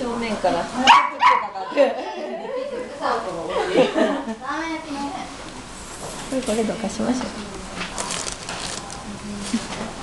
正面からこれこれどかしましょうフフフ。